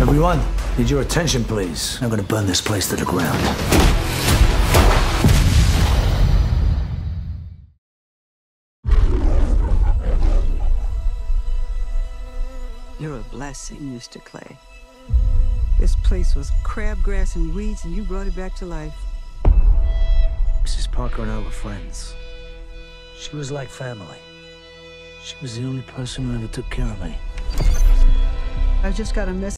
Everyone, need your attention, please. I'm gonna burn this place to the ground. You're a blessing, Mr. Clay. This place was crabgrass and weeds, and you brought it back to life. Mrs. Parker and I were friends. She was like family. She was the only person who ever took care of me. I just got a message.